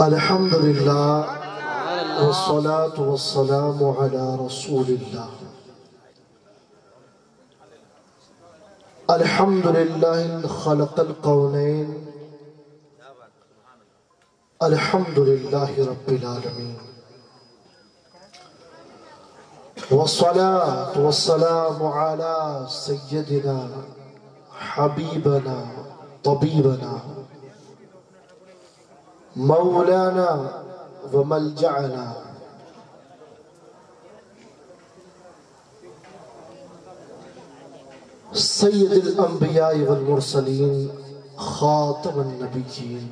الحمد لله والصلاة والسلام على رسول الله. الحمد لله خلق القونين الحمد لله رب العالمين. والصلاة والسلام على سيدنا حبيبنا طبيبنا مولانا وملجعنا سيد الأنبياء والمرسلين خاتم النبيين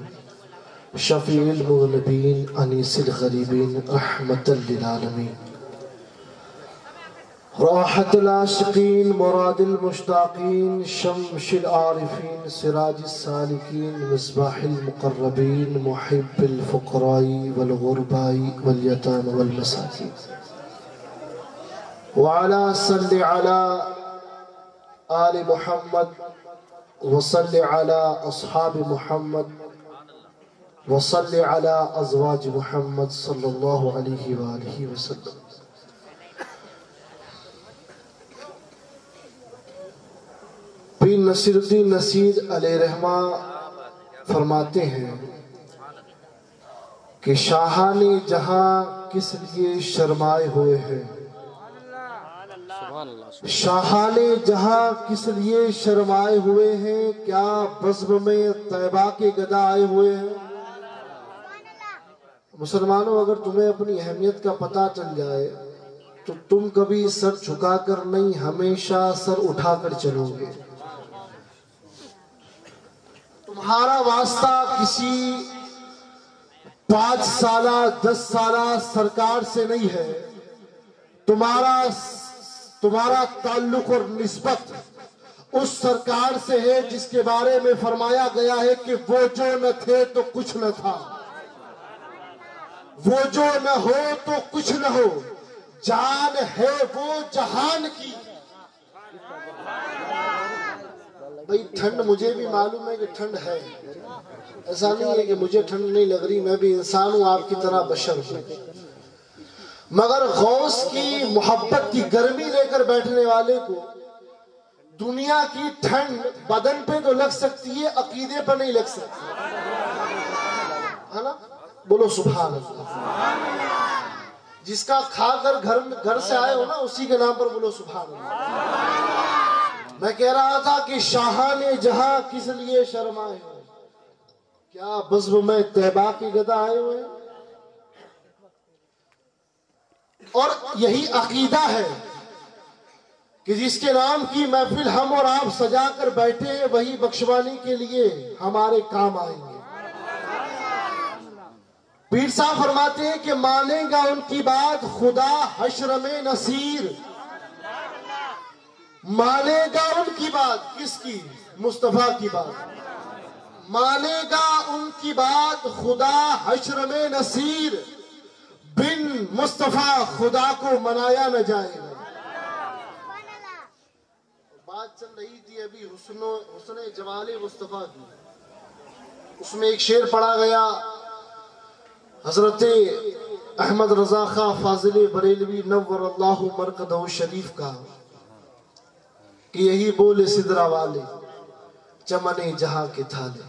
شفيع المذنبين أنيس الغريبين رحمة للعالمين. راحة العاشقين مراد المشتاقين شمش العارفين سراج السالكين مصباح المقربين محب الفقراء والغرباء واليتامى والمساكين وعلى صل على آل محمد وصل على أصحاب محمد وصل على أزواج محمد صلى الله عليه وآله وسلم. پیر نصیر الدین نصیر علیہ رحمہ فرماتے ہیں کہ شاہان جہاں کس لیے شرمائے ہوئے ہیں؟ شاہان جہاں کس لیے شرمائے ہوئے ہیں؟ کیا بزم میں طیبہ کے گدا آئے ہوئے ہیں؟ مسلمانوں، اگر تمہیں اپنی اہمیت کا پتہ چل جائے، تو تم کبھی سر چھکا کر نہیں، ہمیشہ سر اٹھا کر چلو گے۔ تمہارا واسطہ کسی پانچ سالہ، دس سالہ سرکار سے نہیں ہے۔ تمہارا تمہارا تعلق اور نسبت اس سرکار سے ہے جس کے بارے میں فرمایا گیا ہے کہ وہ جو نہ تھے تو کچھ نہ تھا۔ وہ جو نہ ہو تو کچھ نہ ہو۔ جان ہے وہ جہان کی۔ بھئی ٹھنڈ مجھے بھی معلوم ہے کہ ٹھنڈ ہے۔ ایسا نہیں ہے کہ مجھے ٹھنڈ نہیں لگ رہی، میں بھی انسان ہوں، آپ کی طرح بشر ہوں۔ مگر غوث کی محبت کی گرمی لے کر بیٹھنے والے کو دنیا کی ٹھنڈ بدن پہ تو لگ سکتی ہے، عقیدے پہ نہیں لگ سکتی۔ ہے نا؟ بولو سبحان اللہ۔ جس کا کھا کر گھر گھر سے آئے ہو نا، اسی کے نام پر بولو سبحان اللہ۔ میں کہہ رہا تھا کہ شاہان جہاں کس لیے شرمائے ہوئے؟ کیا بزم میں تیبا کی گدا آئے ہوئے؟ اور یہی عقیدہ ہے کہ جس کے نام کی محفل ہم اور آپ سجا کر بیٹھے ہیں، وہی بخشوانی کے لیے ہمارے کام آئیں گے۔ پیر صاحب فرماتے ہیں کہ مانے گا ان کی بات خدا حشر میں نصیر۔ مانے گا ان کی بات؟ کس کی؟ مصطفیٰ کی بات۔ مانے گا ان کی بات خدا حشر میں نصیر، بن مصطفیٰ خدا کو منایا نہ جائے گا۔ بات چل رہی تھی ابھی حسن حسن جمال مصطفیٰ کی۔ اس میں ایک شعر پڑھا گیا۔ حضرت احمد رضا خان فاضل بریلوی نور اللہ مرکدہ شریف کا۔ کہ یہی بولے صدرہ والے چمنے جہاں کے تھالے۔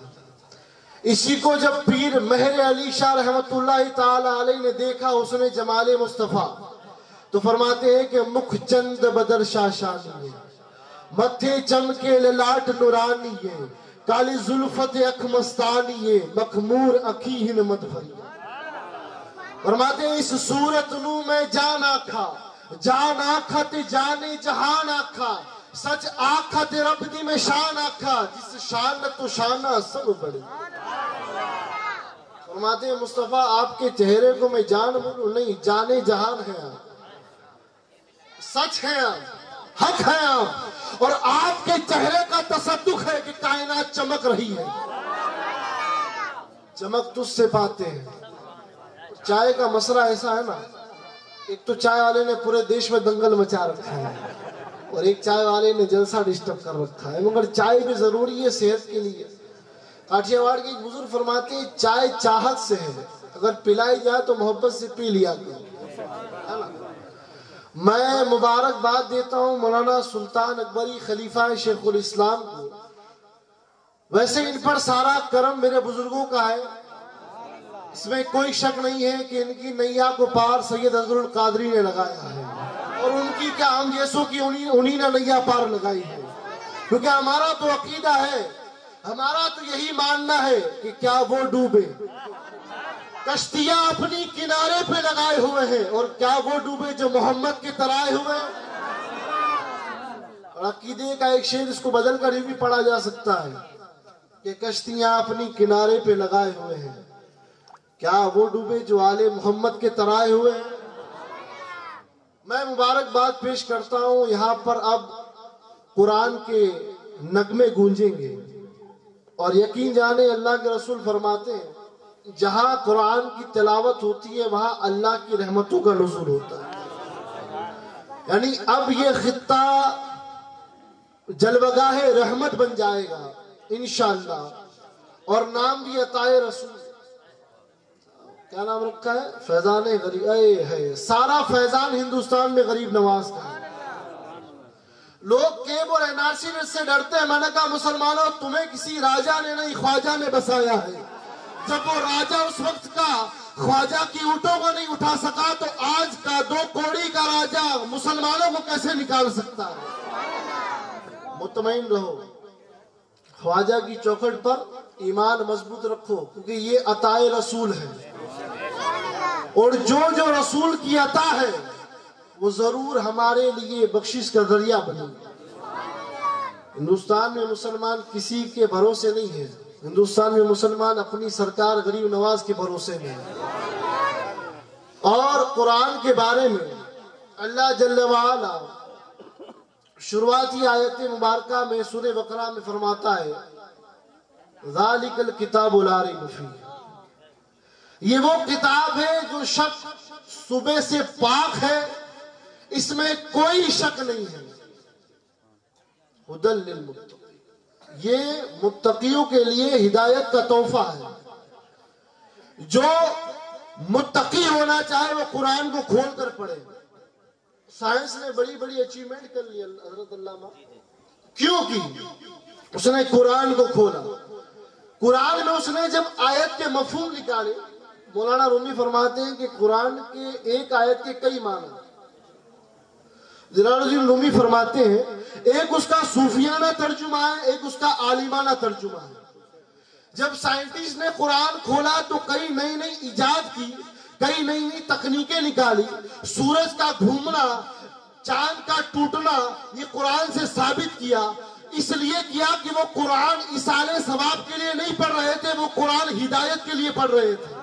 اسی کو جب پیر مہر علی شاہ رحمت اللہ تعالی علیہ نے دیکھا اس نے جمال مصطفیٰ، تو فرماتے ہیں کہ مکھ چند بدر شاہ شانی ہے، متھے چمکے للاٹ نورانی ہے، کالی ظلفت اکھ مستانی ہے، مخمور اکھی ہن مدفری فرماتے ہیں اس صورت نو میں جان آکھا جان آکھا تے جانے جہان آکھا۔ سچ آکھا تے رب دی میں شان آکھا جس شان تو شانہ سب بڑی۔ فرماتے ہیں، مصطفیٰ، آپ کے چہرے کو میں جان بولوں، نہیں، جانے جہان ہے آپ سچ ہے آپ حق ہے آپ اور آپ کے چہرے کا تصدق ہے کہ کائنات چمک رہی ہے۔ چمک تجھ سے پاتے ہیں۔ چائے کا مسئلہ ایسا ہے نا، ایک تو چائے والے نے پورے دیش میں دنگل مچا رکھا ہے۔ اور ایک چائے والے نے جلسہ ڈسٹرب کر رکھا ہے۔ مگر چائے بھی ضروری ہے صحت کے لیے۔ کاٹھیا واڑ کے ایک بزرگ فرماتے ہیں، چائے چاہت سے ہے۔ اگر پلائی جائے تو محبت سے پی لیا کرو۔ میں مبارکباد دیتا ہوں مولانا سلطان اکبری خلیفہ شیخ الاسلام کو۔ ویسے ان پر سارا کرم میرے بزرگوں کا ہے۔ اس میں کوئی شک نہیں ہے کہ ان کی نیا کو پار سید حضر القادری نے لگایا ہے۔ اور ان کی کیا ہم جیسوں کی انہی نے نیا پار لگائی ہے۔ کیونکہ ہمارا تو عقیدہ ہے۔ ہمارا تو یہی ماننا ہے کہ کیا وہ ڈوبے۔ کشتیاں اپنی کنارے پہ لگائے ہوئے ہیں اور کیا وہ ڈوبے جو محمد کے ترائے ہوئے اور عقیدے کا ایک شعر اس کو بدل کر ہی بھی پڑھا جا سکتا ہے کہ کشتیاں اپنی کنارے پہ لگائے ہوئے ہیں۔ کیا وہ ڈوبے جو آل محمد کے ترائے ہوئے ہیں؟ میں مبارکباد پیش کرتا ہوں، یہاں پر اب قرآن کے نغمے گونجیں گے۔ اور یقین جانے اللہ کے رسول فرماتے ہیں، جہاں قرآن کی تلاوت ہوتی ہے، وہاں اللہ کی رحمتوں کا نزول ہوتا ہے۔ یعنی اب یہ خطہ جلوگاہ رحمت بن جائے گا، انشاءاللہ۔ اور نام بھی عطائے رسول۔ کیا نام رکھا ہے؟ فیضان غریب، اے ہے سارا فیضان ہندوستان میں غریب نواز کا ہے۔ لوگ کیب اور انارسی سے ڈرتے ہیں۔ میں نے کہا، مسلمانوں، تمہیں کسی راجہ نے نہیں، خواجہ نے بسایا ہے۔ جب وہ راجہ اس وقت کا خواجہ کی اونٹوں کو نہیں اٹھا سکا، تو آج کا دو کوڑی کا راجہ مسلمانوں کو کیسے نکال سکتا ہے؟ مطمئن رہو۔ خواجہ کی چوکھٹ پر ایمان مضبوط رکھو، کیونکہ یہ عطائے رسول ہے۔ اور جو جو رسول کی عطا ہے، وہ ضرور ہمارے لیے بخشش کا ذریعہ بنے ہندوستان میں مسلمان کسی کے بھروسے نہیں ہے ہندوستان میں مسلمان اپنی سرکار غریب نواز کے بھروسے میں ہے اور قرآن کے بارے میں اللہ جل وعلا شروعاتی آیت مبارکہ میں سورہ بقرہ میں فرماتا ہے، ذالک الکتاب لا ریب فیہ۔ یہ وہ کتاب ہے جو شک صبح سے پاک ہے، اس میں کوئی شک نہیں ہے۔ ہدل للمتقین۔ یہ متقیوں کے لیے ہدایت کا تحفہ ہے۔ جو متقی ہونا چاہے، وہ قرآن کو کھول کر پڑھے۔ سائنس نے بڑی بڑی اچیومنٹ کر لی حضرت علامہ۔ کیوں کی؟ اس نے قرآن کو کھولا۔ قرآن میں اس نے جب آیت کے مفہوم نکالے مولانا رومی فرماتے ہیں کہ قرآن کے ایک آیت کے کئی معنی جلال الدین رومی فرماتے ہیں ایک اس کا صوفیانہ ترجمہ ہے ایک اس کا عالمانہ ترجمہ ہے۔ جب سائنٹسٹ نے قرآن کھولا تو کئی نئی نئی ایجاد کی۔ کئی نئی نئی تکنیکیں نکالی۔ سورج کا گھومنا، چاند کا ٹوٹنا، یہ قرآن سے ثابت کیا۔ اس لیے کیا کہ وہ قرآن اسال ثواب کے لیے نہیں پڑھ رہے تھے، وہ قرآن ہدایت کے لیے پڑھ رہے تھے۔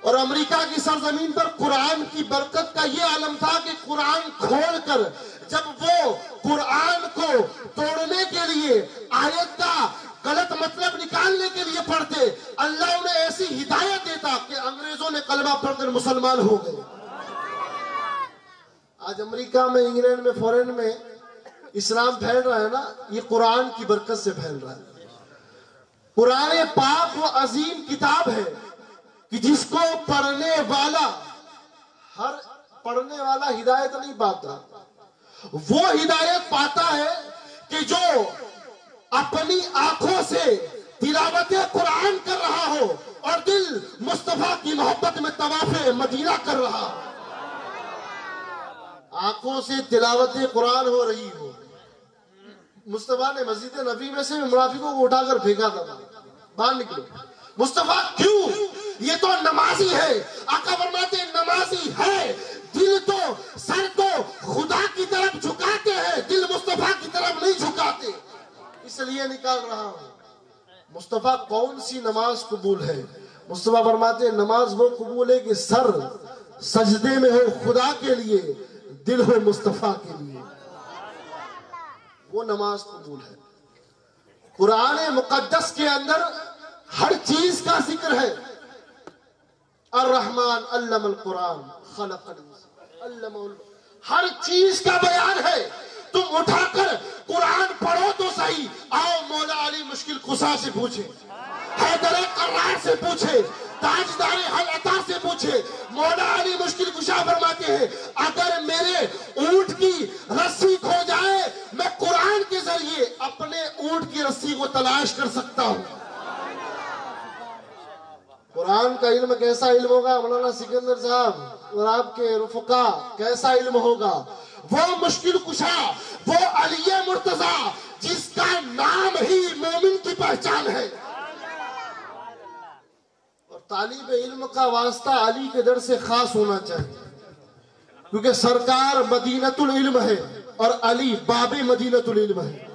اور امریکہ کی سرزمین پر قرآن کی برکت کا یہ عالم تھا کہ قرآن کھول کر جب وہ قرآن کو توڑنے کے لیے آیت کا غلط مطلب نکالنے کے لیے پڑھتے، اللہ انہیں ایسی ہدایت دیتا کہ انگریزوں نے کلمہ پڑھ کر مسلمان ہو گئے۔ آج امریکہ میں، انگلینڈ میں فورن میں اسلام پھیل رہا ہے نا، یہ قرآن کی برکت سے پھیل رہا ہے۔ قرآن پاک وہ عظیم کتاب ہے کہ جس کو پڑھنے والا، ہر پڑھنے والا ہدایت نہیں پاتا۔ وہ ہدایت پاتا ہے کہ جو اپنی آنکھوں سے تلاوت قرآن کر رہا ہو اور دل مصطفیٰ کی محبت میں طواف مدینہ کر رہا ہو۔ آنکھوں سے تلاوت قرآن ہو رہی ہو۔ مصطفیٰ نے مسجد نبی میں سے منافقوں کو اٹھا کر پھینکا تھا۔ باہر نکلو۔ مصطفیٰ، کیوں؟ یہ تو نمازی ہے۔ آقا فرماتے نمازی ہے۔ دل تو سر تو خدا کی طرف جھکاتے ہیں۔ دل مصطفیٰ کی طرف نہیں جھکاتے۔ اس لیے نکال رہا ہوں۔ مصطفیٰ کون سی نماز قبول ہے؟ مصطفیٰ فرماتے نماز وہ قبول ہے کہ سر سجدے میں ہو خدا کے لیے، دل ہو مصطفیٰ کے لیے۔ وہ نماز قبول ہے۔ قرآن مقدس کے اندر ہر چیز کا ذکر ہے۔ الرحمن علم القرآن خلق علم ہر چیز کا بیان ہے۔ تم اٹھا کر قرآن پڑھو تو صحیح۔ آؤ مولا علی مشکل خسا سے پوچھے۔ حیدر قرار سے پوچھے۔ تاجدار حل عطا سے پوچھے۔ مولا علی مشکل کشا فرماتے ہیں، اگر میرے اونٹ کی رسی کھو جائے، میں قرآن کے ذریعے اپنے اونٹ کی رسی کو تلاش کر سکتا ہوں۔ قرآن کا علم کیسا علم ہوگا؟ مولانا سکندر صاحب، اور آپ کے رفقا، کیسا علم ہوگا؟ وہ مشکل کشا، وہ علی مرتضی، جس کا نام ہی مومن کی پہچان ہے۔ اور طالب علم کا واسطہ علی کے در سے خاص ہونا چاہیے۔ کیونکہ سرکار مدینت العلم ہے اور علی باب مدینت العلم ہے۔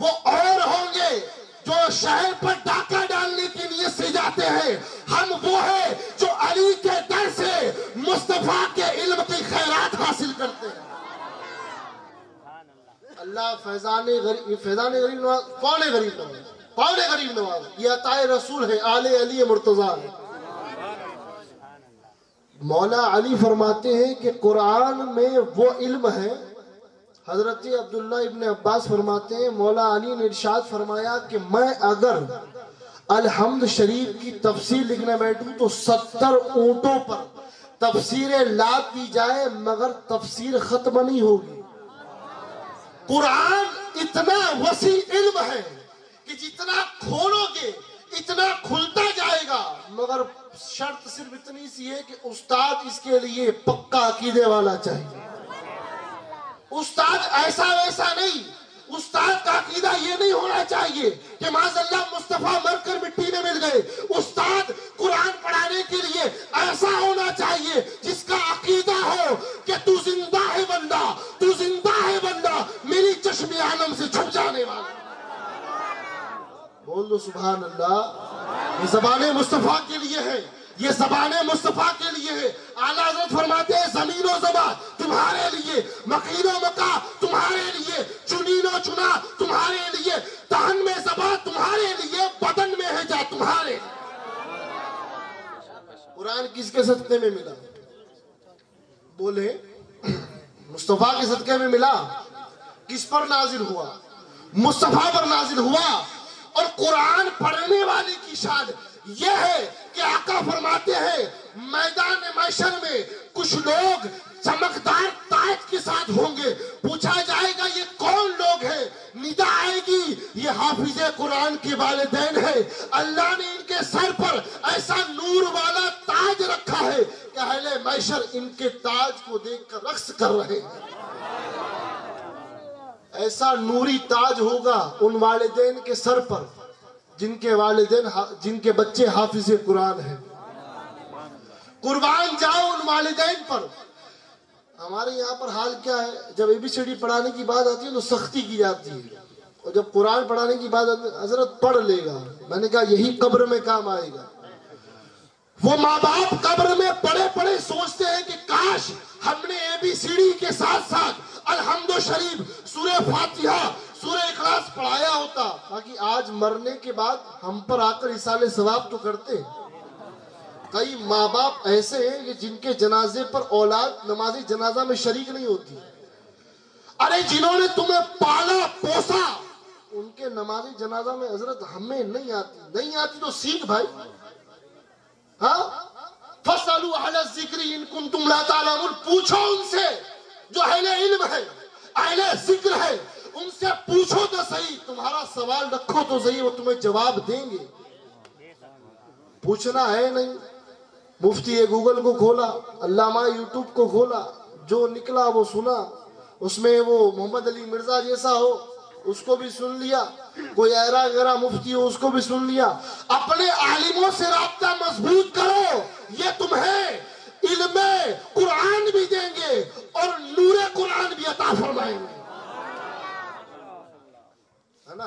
وہ اور ہوں گے۔ جو شہر پر ڈاکہ ڈالنے کے لیے سے جاتے ہیں۔ ہم وہ ہیں جو علی کے در سے مصطفیٰ کے علم کی خیرات حاصل کرتے ہیں۔ اللہ فیضان غریب فیضان غریب نواز، کون غریب نواز؟ کون غریب نواز؟ یہ عطا رسول ہے آل علی مرتضی ہے مولا علی فرماتے ہیں کہ قرآن میں وہ علم ہے حضرت عبداللہ ابن عباس فرماتے ہیں، مولا علی نے ارشاد فرمایا کہ میں اگر الحمد شریف کی تفسیر لکھنے بیٹھوں تو ستر اونٹوں پر تفسیر لاد دی جائے، مگر تفسیر ختم نہیں ہوگی۔ قرآن اتنا وسیع علم ہے کہ جتنا کھولو گے، اتنا کھلتا جائے گا۔ مگر شرط صرف اتنی سی ہے کہ استاد اس کے لیے پکا عقیدے والا چاہیے۔ استاد ایسا ویسا نہیں۔ استاد کا عقیدہ یہ نہیں ہونا چاہیے کہ معاذ اللہ مصطفیٰ مر کر مٹی میں مل گئے۔ استاد قرآن پڑھانے کے لیے ایسا ہونا چاہیے جس کا عقیدہ ہو کہ تو زندہ ہے بندہ، تو زندہ ہے بندہ، میری چشم عالم سے چھپ جانے والا۔ بول دو سبحان اللہ یہ زبان مصطفیٰ کے لیے ہے۔ یہ زبان مصطفیٰ کے لیے ہے۔ اعلیٰ حضرت فرماتے ہیں، زمین و زبان تمہارے لیے مقین و مکہ تمہارے لیے چنین و چنا تمہارے لیے تہن میں زبان تمہارے لیے، بدن میں ہے جا تمہارے قرآن کس کے صدقے میں ملا؟ بولے، مصطفیٰ کے صدقے میں ملا۔ کس پر نازل ہوا؟ مصطفیٰ پر نازل ہوا۔ اور قرآن پڑھنے والے کی شان یہ ہے کہ آقا فرماتے ہیں، میدان محشر میں کچھ لوگ چمکدار تاج کے ساتھ ہوں گے۔ پوچھا جائے گا یہ کون لوگ ہیں؟ ندا آئے گی۔ یہ حافظ قرآن کے والدین ہے اللہ نے ان کے سر پر ایسا نور والا تاج رکھا ہے کہ اہل محشر ان کے تاج کو دیکھ کر رقص کر رہے ہیں۔ ایسا نوری تاج ہوگا ان والدین کے سر پر جن کے والدین جن کے بچے حافظ قرآن ہیں۔ قربان جاؤ ان والدین پر۔ ہمارے یہاں پر حال کیا ہے؟ جب اے بی سی ڈی پڑھانے کی بات آتی ہے تو سختی کی جاتی ہے۔ اور جب قرآن پڑھانے کی بات آتی ہے، حضرت پڑھ لے گا۔ میں نے کہا، یہی قبر میں کام آئے گا۔ وہ ماں باپ قبر میں پڑے پڑے سوچتے ہیں کہ کاش ہم نے اے بی سی ڈی کے ساتھ ساتھ الحمد و شریف، سورہ فاتحہ، سورہ اخلاص پڑھایا ہوتا۔ تاکہ آج مرنے کے بعد ہم پر آ کر اسال ثواب تو کرتے۔ ہیں کئی ماں باپ ایسے ہیں کہ جن کے جنازے پر اولاد نماز جنازہ میں شریک نہیں ہوتی۔ ارے جنہوں نے تمہیں پالا، پوسا، ان کے نماز جنازہ میں حضرت ہمیں نہیں آتی۔ نہیں آتی تو سیکھ بھائی۔ ہاں؟ فصلوا اہل ان کنتم لا تعلمون۔ پوچھو ان سے جو اہل علم ہے اہل ذکر ہے ان سے پوچھو تو صحیح۔ تمہارا سوال رکھو تو صحیح، وہ تمہیں جواب دیں گے۔ پوچھنا ہے نہیں۔ مفتی گوگل کو کھولا، علامہ یوٹیوب کو کھولا، جو نکلا وہ سنا۔ اس میں وہ محمد علی مرزا جیسا ہو، اس کو بھی سن لیا۔ کوئی ایرا غیرہ مفتی ہو، اس کو بھی سن لیا۔ اپنے عالموں سے رابطہ مضبوط کرو، یہ تمہیں علم قرآن بھی دیں گے اور نور قرآن بھی عطا فرمائیں گے۔ ہے نا؟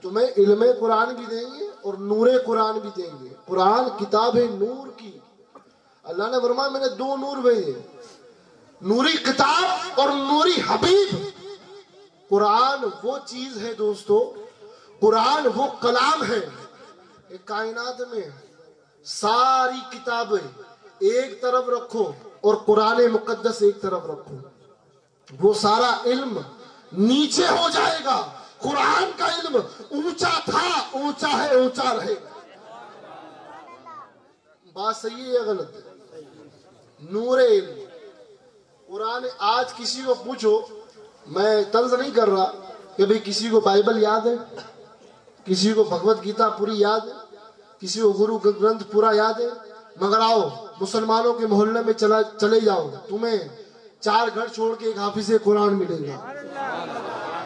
تمہیں علم قرآن بھی دیں گے اور نور قرآن بھی دیں گے۔ قرآن کتاب ہے نور کی۔ اللہ نے فرمایا میں نے دو نور بھیجے نوری کتاب اور نوری حبیب۔ قرآن وہ چیز ہے دوستو، قرآن وہ کلام ہے۔ ایک کائنات میں ساری کتابیں ایک طرف رکھو اور قرآن مقدس ایک طرف رکھو۔ وہ سارا علم نیچے ہو جائے گا۔ قرآن کا علم اونچا تھا، اونچا ہے، اونچا رہے بات صحیح ہے یا غلط؟ ہے نور علم۔ قرآن آج کسی کو پوچھو، میں طرز نہیں کر رہا کہ بھئی کسی کو بائبل یاد ہے، کسی کو بھگوت گیتا پوری یاد ہے، کسی کو گرو گرنتھ پورا یاد ہے، مگر آؤ، مسلمانوں کے محلے میں چلا، چلے جاؤ۔ تمہیں چار گھر چھوڑ کے ایک حافظ قرآن ملے گا۔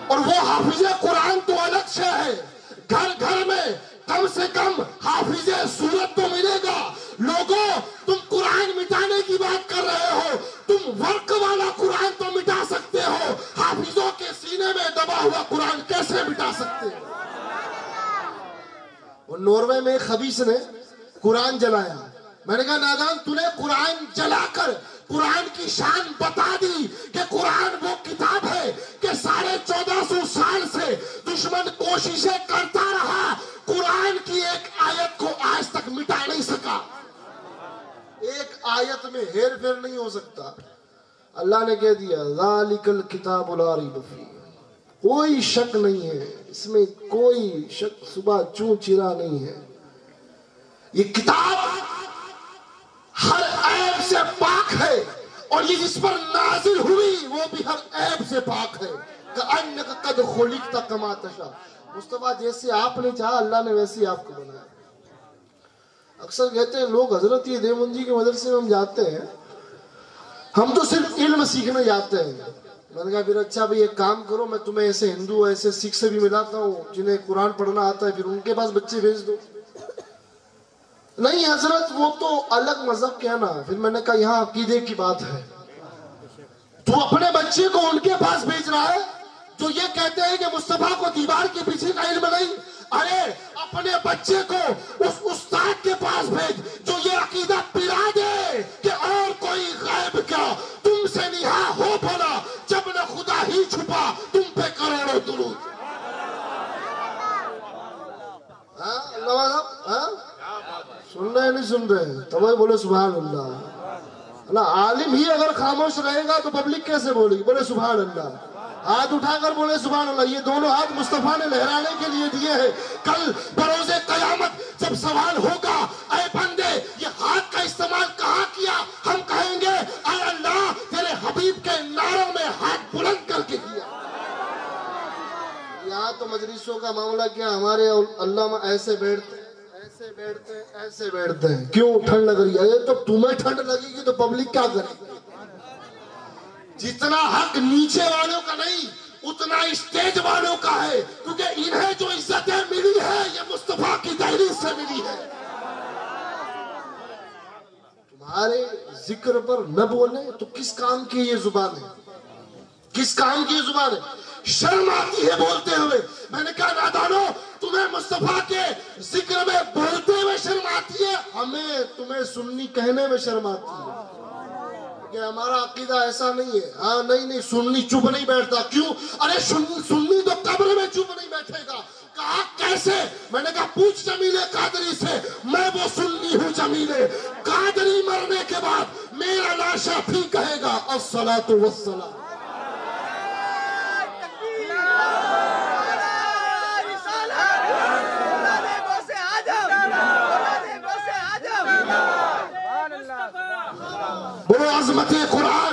اور وہ حافظ قرآن تو الگ سے ہے۔ گھر گھر میں کم سے کم حافظ سورت تو ملے گا۔ لوگوں، تم قرآن مٹانے نوروے میں خبیص نے قرآن جلایا۔ میں نے کہا، نادان، تو نے قرآن جلا کر قرآن کی شان بتا دی کہ قرآن وہ کتاب ہے کہ ساڑھے چودہ سو سال سے دشمن کوششیں کرتا رہا۔ قرآن کی ایک آیت کو آج تک مٹا نہیں سکا۔ ایک آیت میں ہیر پھیر نہیں ہو سکتا۔ اللہ نے کہہ دیا، ذالک الکتاب لا ریب فیہ۔ کوئی شک نہیں ہے۔ اس میں کوئی شک صبح چون چرا نہیں ہے۔ یہ کتاب ہر عیب سے پاک ہے اور یہ جس پر نازل ہوئی وہ بھی ہر عیب سے پاک ہے۔ کہ قد خلقت کما تشا مصطفیٰ، جیسے آپ نے چاہا اللہ نے ویسے ہی آپ کو بنایا۔ اکثر کہتے ہیں لوگ حضرت یہ دیوبندی کے مدرسے میں ہم جاتے ہیں۔ ہم تو صرف علم سیکھنے جاتے ہیں۔ میں نے کہا، پھر اچھا بھئی ایک کام کرو، میں تمہیں ایسے ہندو، ایسے سکھ سے بھی ملاتا ہوں، جنہیں قرآن پڑھنا آتا ہے، پھر ان کے پاس بچے بھیج دو. نہیں، حضرت، وہ تو الگ مذہب کیا نا۔ پھر میں نے کہا، یہاں عقیدے کی بات ہے۔ تو اپنے بچے کو ان کے پاس بھیج رہا ہے، جو یہ کہتے ہیں کہ مصطفیٰ کو دیوار کے پیچھے کا علم نہیں۔ ارے، اپنے بچے کو اس استاد کے پاس بھیج، جو یہ عقیدہ پلا دے کہ اور کوئی غیب کیا، تم سے نہا ہو نہ خدا ہی چھپا تم پہ کروڑوں درود سن رہے نہیں سن رہے تو بولے سبحان اللہ اللہ عالم ہی اگر خاموش رہے گا تو پبلک کیسے بولے بولے سبحان اللہ ہاتھ اٹھا کر بولے سبحان اللہ یہ دونوں ہاتھ مصطفیٰ نے لہرانے کے لیے دیے ہیں کل بروز قیامت جب سوال ہوگا اے بندے یہ ہاتھ کا استعمال کہاں کیا ہم کہیں گے اے اللہ تیرے حبیب کے ناروں میں ہاتھ بلند کر کے کیا یہاں تو مجلسوں کا معاملہ کیا؟ ہمارے اللہ ایسے بیٹھتے ایسے بیٹھتے ہیں ایسے بیٹھتے ہیں۔ کیوں ٹھنڈ لگ رہی ہے؟ تو تمہیں ٹھنڈ لگے گی تو پبلک کیا کرے؟ جتنا حق نیچے والوں کا نہیں اتنا اسٹیج والوں کا ہے۔ کیونکہ انہیں جو عزتیں ملی ہے یہ مصطفیٰ کی دہلیز سے ملی ہے۔ تمہارے ذکر پر نہ بولے تو کس کام کی یہ زبان ہے؟ کس کام کی یہ زبان ہے؟ شرم آتی ہے بولتے ہوئے؟ میں نے کہا، نادانو، تمہیں مصطفیٰ کے ذکر میں بولتے ہوئے شرم آتی ہے؟ ہمیں تمہیں سننی کہنے میں شرم آتی ہے۔ کہ ہمارا عقیدہ ایسا نہیں ہے۔ ہاں نہیں نہیں سننی چپ نہیں بیٹھتا۔ کیوں؟ ارے سننی تو قبر میں چپ نہیں بیٹھے گا۔ کہا، کیسے؟ میں نے کہا، پوچھ جمیلے قادری سے۔ میں وہ سننی ہوں جمیلے قادری مرنے کے بعد میرا لاشا بھی کہے گا السلام والسلام۔ عظمت قرآن۔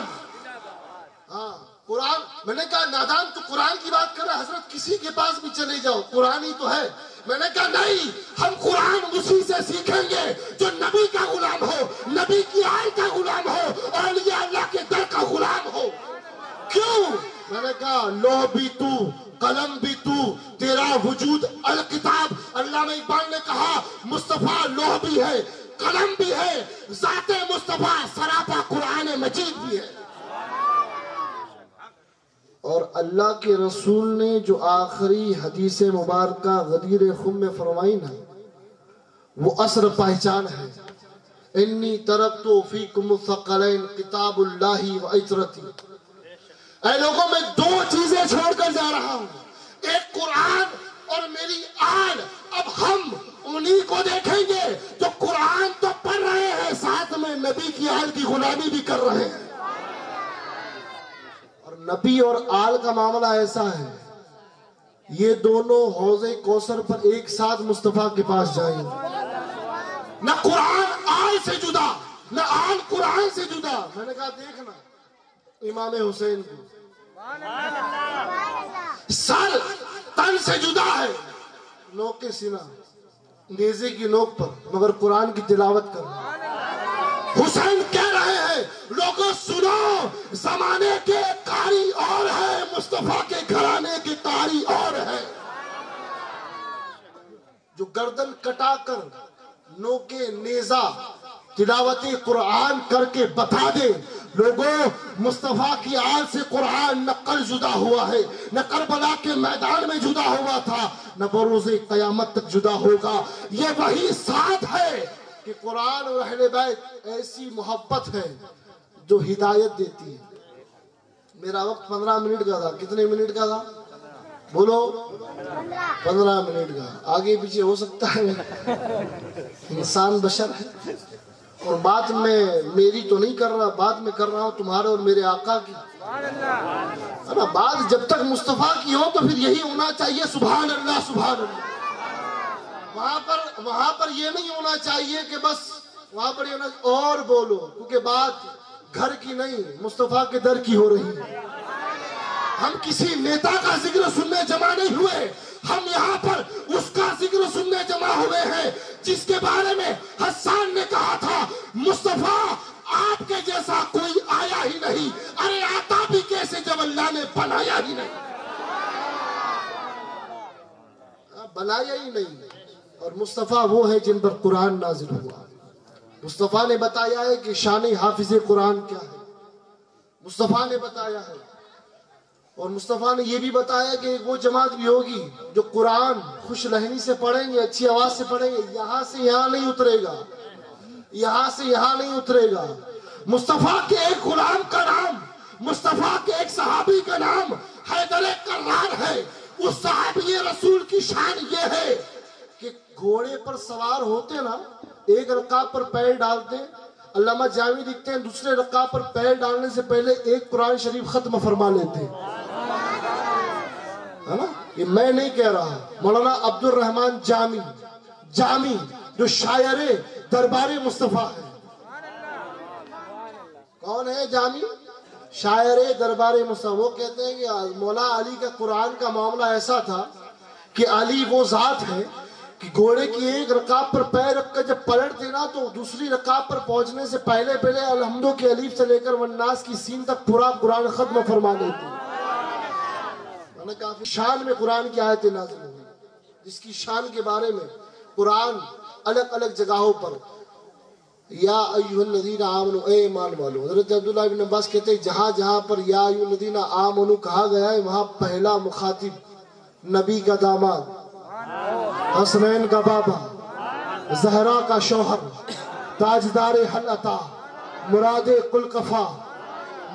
ہاں قرآن، میں نے کہا نادان، تو قرآن کی بات کر رہا حضرت کسی کے پاس بھی چلے جاؤ، قرآن ہی تو ہے۔ میں نے کہا نہیں، ہم قرآن اسی سے سیکھیں گے جو نبی کا غلام ہو، نبی کی آئی کا غلام ہو اور اولیاء اللہ کے در کا غلام ہو۔ کیوں؟ میں نے کہا لو بھی تو، قلم بھی تو، تیرا وجود الکتاب۔ اللہ نے اقبال نے کہا، مصطفیٰ لوہ بھی ہے۔ قلم بھی ہے، ذات مصطفیٰ سراپا قرآن مجید بھی ہے۔ اور اللہ کے رسول نے جو آخری حدیث مبارکہ غدیر خم میں فرمائی نا، وہ اثر پہچان ہے۔ انی ترکتو فیکم الثقلین کتاب اللہ و اجرتی اے لوگوں، میں دو چیزیں چھوڑ کر جا رہا ہوں۔ ایک قرآن اور میری آن اب ہم انہی کو دیکھیں گے جو قرآن تو پڑھ رہے ہیں، ساتھ میں نبی کی آل کی غلامی بھی کر رہے ہیں۔ اور نبی اور آل کا معاملہ ایسا ہے، یہ دونوں حوض کوثر پر ایک ساتھ مصطفیٰ کے پاس جائیں۔ نہ قرآن آل سے جدا، نہ آل قرآن سے جدا۔ میں نے کہا دیکھنا، امام حسین کو۔ سر تن سے جدا ہے۔ نوک کے سینہ نیزے کی نوک پر، مگر قرآن کی تلاوت کر حسین کہہ رہے ہیں، لوگوں سنو، زمانے کے قاری اور ہے مصطفیٰ کے گھرانے کے قاری اور ہے جو گردن کٹا کر نوکے نیزہ تلاوت قرآن کر کے بتا دے لوگوں، مصطفیٰ کی آل سے قرآن نقل جدا ہوا ہے، نہ کربلا کے میدان میں جدا ہوا تھا، نہ بروز قیامت تک جدا ہوگا۔ یہ وہی ساتھ ہے کہ قرآن اور اہل بیت ایسی محبت ہے جو ہدایت دیتی ہے۔ میرا وقت پندرہ منٹ کا تھا۔ کتنے منٹ کا تھا؟ بولو۔ پندرہ منٹ کا۔ آگے پیچھے ہو سکتا ہے۔ انسان بشر ہے۔ اور بات میں میری تو نہیں کر رہا، بات میں کر رہا ہوں تمہارے اور میرے آقا کی۔ نا بات جب تک مصطفیٰ کی ہو تو پھر یہی ہونا چاہیے، سبحان اللہ سبحان اللہ۔ وہاں پر وہاں پر یہ نہیں ہونا چاہیے کہ بس وہاں پر یہ ہونا اور بولو، کیونکہ بات گھر کی نہیں، مصطفیٰ کے در کی ہو رہی ہے۔ ہم کسی نیتا کا ذکر سننے جمع نہیں ہوئے۔ ہم یہاں پر اس کا ذکر سننے جمع ہوئے ہیں، جس کے بارے میں حسان نے کہا تھا، مصطفیٰ، آپ کے جیسا کوئی آیا ہی نہیں۔ ارے، آتا بھی کیسے جب اللہ نے بنایا ہی نہیں؟ بنایا ہی نہیں۔ اور مصطفیٰ وہ ہے جن پر قرآن نازل ہوا۔ مصطفیٰ نے بتایا ہے کہ شان حافظ قرآن کیا ہے۔ مصطفیٰ نے بتایا ہے اور مصطفیٰ نے یہ بھی بتایا کہ وہ جماعت بھی ہوگی جو قرآن خوش لہنی سے پڑھیں گے، اچھی آواز سے پڑھیں گے، یہاں سے یہاں نہیں اترے گا۔ یہاں سے یہاں نہیں اترے گا۔ مصطفیٰ کے ایک غلام کا نام، مصطفیٰ کے ایک صحابی کا نام حیدر کرار ہے۔ اس صحابی رسول کی شان یہ ہے کہ گھوڑے پر سوار ہوتے نا، ایک رکاب پر پیر ڈالتے علامہ جامی لکھتے ہیں، دوسرے رکاب پر پیر ڈالنے سے پہلے ایک قرآن شریف ختم فرما لیتے ہے نا؟ یہ میں نہیں کہہ رہا مولانا عبد الرحمن جامی جامی جو شاعر دربار مصطفیٰ ہے۔ کون ہے جامی؟ شاعر دربار مصطفیٰ۔ وہ کہتے ہیں کہ مولا علی کا قرآن کا معاملہ ایسا تھا کہ علی وہ ذات ہے کہ گھوڑے کی ایک رکاب پر پیر رکھ کر جب پلٹ دینا تو دوسری رکاب پر پہنچنے سے پہلے پہلے الحمدو کے علیف سے لے کر والناس کی سین تک پورا قرآن ختم فرما دیتے میں نے کہا شان میں قرآن کی آیتیں نازل ہوئی جس کی شان کے بارے میں قرآن الگ الگ جگہوں پر یا ایوہ الذین آمنو، اے ایمان والو، حضرت عبداللہ بن عباس کہتے ہیں، جہاں جہاں پر یا ایوہ الذین آمنو کہا گیا ہے، وہاں پہلا مخاطب نبی کا داماد، حسنین کا بابا، زہرا کا شوہر، تاجدار حل عطا، مراد کل کفا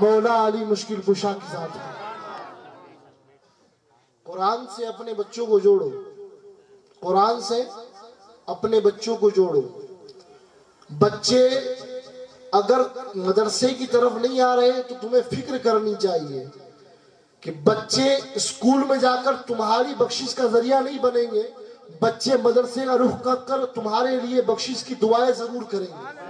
مولا علی مشکل کشا کی ذات ہے۔ قرآن سے اپنے بچوں کو جوڑو۔ قرآن سے اپنے بچوں کو جوڑو۔ بچے اگر مدرسے کی طرف نہیں آ رہے تو تمہیں فکر کرنی چاہیے کہ بچے اسکول میں جا کر تمہاری بخشش کا ذریعہ نہیں بنیں گے۔ بچے مدرسے کا رخ کر کر تمہارے لیے بخشش کی دعائیں ضرور کریں گے۔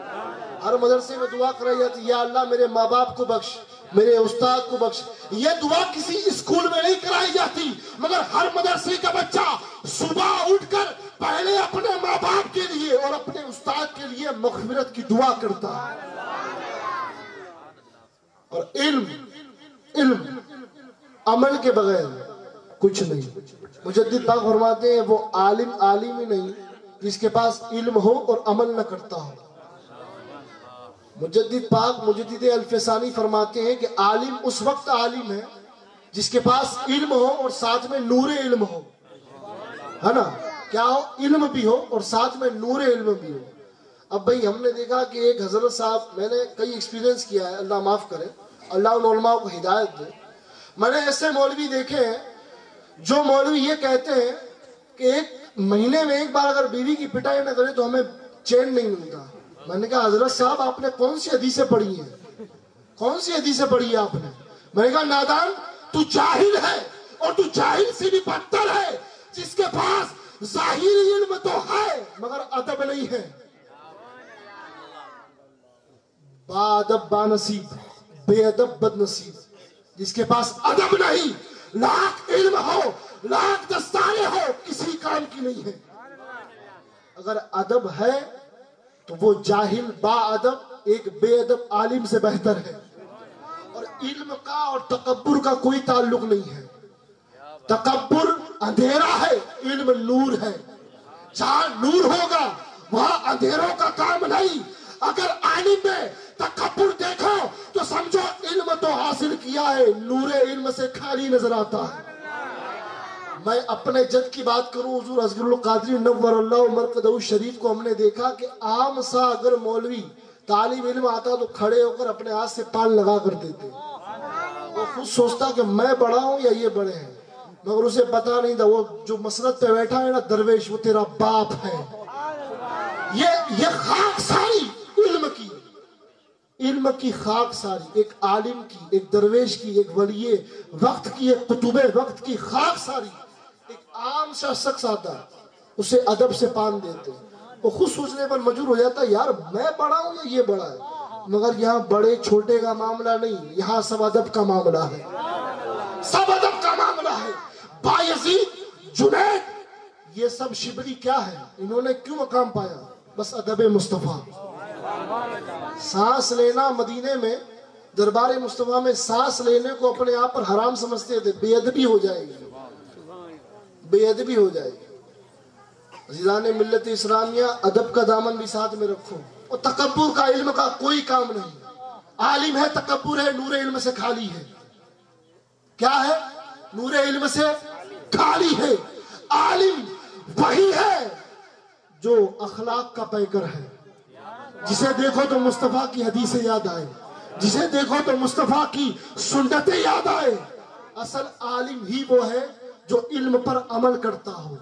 ہر مدرسے میں دعا کرائی جاتی یا اللہ میرے ماں باپ کو بخش۔ میرے استاد کو بخش۔ یہ دعا کسی اسکول میں نہیں کرائی جاتی، مگر ہر مدرسے کا بچہ صبح اٹھ کر پہلے اپنے ماں باپ کے لیے اور اپنے استاد کے لیے مغفرت کی دعا کرتا ہے۔ اور علم علم، عمل کے بغیر کچھ نہیں۔ مجدد پاک فرماتے ہیں، وہ عالم عالم ہی نہیں، جس کے پاس علم ہو اور عمل نہ کرتا ہو۔ مجدد پاک مجدد الفسانی فرماتے ہیں کہ عالم اس وقت عالم ہے جس کے پاس علم ہو اور ساتھ میں نور علم ہو۔ ہے نا؟ کیا ہو؟ علم بھی ہو اور ساتھ میں نور علم بھی ہو۔ اب بھئی ہم نے دیکھا کہ ایک حضرت صاحب، میں نے کئی ایکسپیرینس کیا ہے، اللہ معاف کرے۔ اللہ ان علماء کو ہدایت دے۔ میں نے ایسے مولوی دیکھے ہیں جو مولوی یہ کہتے ہیں کہ ایک مہینے میں ایک بار اگر بیوی کی پٹائی نہ کرے تو ہمیں چین نہیں ملتا۔ میں نے کہا، حضرت صاحب، آپ نے کون سی حدیثیں پڑھی ہیں؟ کون سی حدیثیں پڑھی ہیں آپ نے؟ میں نے کہا، نادان، تو جاہل ہے اور تو جاہل سے بھی بدتر ہے، جس کے پاس ظاہری علم تو ہے، مگر ادب نہیں ہے۔ با ادب با نصیب، بے ادب بد نصیب، جس کے پاس ادب نہیں، لاکھ علم ہو، لاکھ دستانے ہو، کسی کام کی نہیں ہے۔ اگر ادب ہے تو وہ جاہل با ادب ایک بے ادب عالم سے بہتر ہے۔ اور علم کا اور تکبر کا کوئی تعلق نہیں ہے۔ تکبر اندھیرا ہے، علم نور ہے۔ جہاں نور ہوگا، وہاں اندھیروں کا کام نہیں۔ اگر عالم میں تکبر دیکھو تو سمجھو علم تو حاصل کیا ہے، نور علم سے خالی نظر آتا ہے۔ میں اپنے جد کی بات کروں، حضور اصغر القادری نور اللہ مرکدہ شریف کو ہم نے دیکھا کہ عام سا اگر مولوی تعلیم علم آتا تو کھڑے ہو کر اپنے ہاتھ سے پان لگا کر دیتے۔ وہ خود سوچتا کہ میں بڑا ہوں یا یہ بڑے ہیں، مگر اسے پتا نہیں تھا، وہ جو مسرت پہ بیٹھا ہے نا درویش، وہ تیرا باپ ہے۔ یہ یہ خاک ساری علم کی علم کی خاک ساری، ایک عالم کی، ایک درویش کی، ایک ولی وقت کی، ایک قطب وقت کی خاک ساری۔ عام سا شخص آتا اسے ادب سے پان دیتے وہ خود سوچنے پر مجبور ہو جاتا یار میں بڑا ہوں یا یہ بڑا ہے؟ مگر یہاں بڑے چھوٹے کا معاملہ نہیں، یہاں سب ادب کا معاملہ ہے۔ سب ادب کا معاملہ ہے۔ بایزید جنید، یہ سب شبری کیا ہے؟ انہوں نے کیوں مقام پایا؟ بس ادب مصطفیٰ۔ سانس لینا مدینے میں، دربار مصطفیٰ میں سانس لینے کو اپنے آپ پر حرام سمجھتے تھے، بے ادبی ہو جائے گی۔ بے ادبی ہو جائے گی۔ عزیزان ملت اسلامیہ، ادب کا دامن بھی ساتھ میں رکھو۔ اور تکبر کا علم کا کوئی کام نہیں۔ عالم ہے، تکبر ہے، نور علم سے خالی ہے۔ کیا ہے؟ نور علم سے خالی ہے۔ عالم وہی ہے جو اخلاق کا پیکر ہے۔ جسے دیکھو تو مصطفیٰ کی حدیثیں یاد آئے۔ جسے دیکھو تو مصطفیٰ کی سنتیں یاد آئے۔ اصل عالم ہی وہ ہے جو علم پر عمل کرتا ہو۔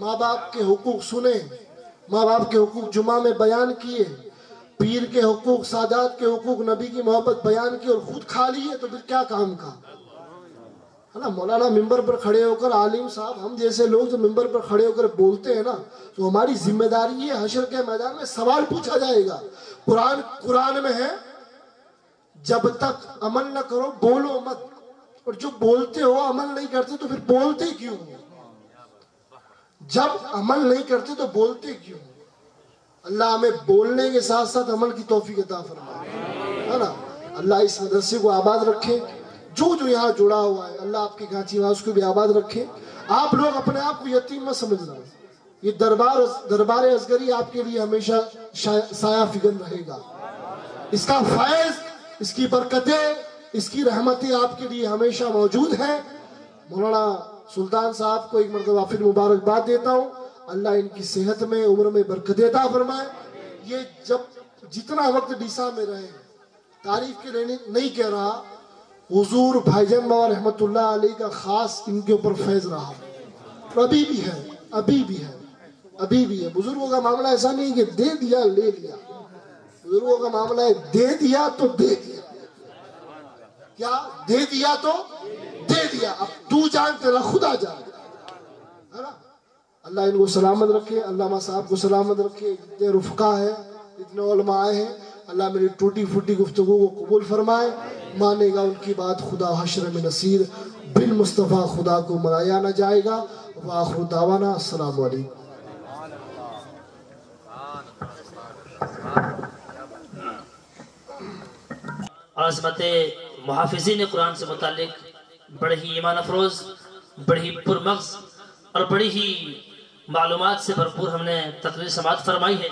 ماں باپ کے حقوق سنے ماں باپ کے حقوق جمعہ میں بیان کیے۔ پیر کے حقوق، سادات کے حقوق، نبی کی محبت بیان کی اور خود کھا لیے تو پھر کیا کام کا؟ ہے نا، مولانا ممبر پر کھڑے ہو کر، عالم صاحب، ہم جیسے لوگ جو ممبر پر کھڑے ہو کر بولتے ہیں نا، تو ہماری ذمہ داری ہے، حشر کے میدان میں سوال پوچھا جائے گا۔ قرآن قرآن میں ہے، جب تک عمل نہ کرو، بولو مت۔ اور جو بولتے ہو عمل نہیں کرتے تو پھر بولتے کیوں جب عمل نہیں کرتے تو بولتے کیوں اللہ ہمیں بولنے کے ساتھ ساتھ عمل کی توفیق عطا فرمائے۔ ہے نا؟ اللہ اس مدرسے کو آباد رکھے۔ جو جو یہاں جڑا ہوا ہے، اللہ آپ کی گانچی واس کو بھی آباد رکھے۔ آپ لوگ اپنے آپ کو یتیم مت سمجھنا یہ دربار دربار ازگری آپ کے لیے ہمیشہ سایہ فکر رہے گا۔ اس کا فیض، اس کی برکتیں اس کی رحمتیں آپ کے لیے ہمیشہ موجود ہیں۔ مولانا سلطان صاحب کو ایک مرتبہ پھر مبارکباد دیتا ہوں۔ اللہ ان کی صحت میں، عمر میں برکت دیتا فرمائے۔ یہ جب جتنا وقت ڈیسا میں رہے تعریف کے لیے نہیں کہہ رہا، حضور بھائی جان بابا رحمت اللہ علیہ کا خاص ان کے اوپر فیض رہا۔ ابھی بھی ہے، ابھی بھی ہے، ابھی بھی ہے۔ بزرگوں کا معاملہ ایسا نہیں کہ دے دیا، لے لیا۔ بزرگوں کا معاملہ ہے، دے دیا تو دے دیا۔ کیا دے دیا تو دے دیا۔ اب تو جان تیرا خدا جان ہے نا؟ اللہ ان کو سلامت رکھے، علامہ صاحب کو سلامت رکھے۔ جتنے رفقا ہے جتنے علماء ہیں۔ اللہ میری ٹوٹی پھوٹی گفتگو کو قبول فرمائے۔ مانے گا ان کی بات خدا حشر میں نصیر۔ بن مصطفیٰ خدا کو منایا نہ جائے گا۔ وآخر دعوانا، السلام علیکم۔ عظمت محافظین قرآن سے متعلق بڑے ہی ایمان افروز، بڑی ہی پرمغز اور بڑی ہی معلومات سے بھرپور ہم نے تقریر سماعت فرمائی ہے۔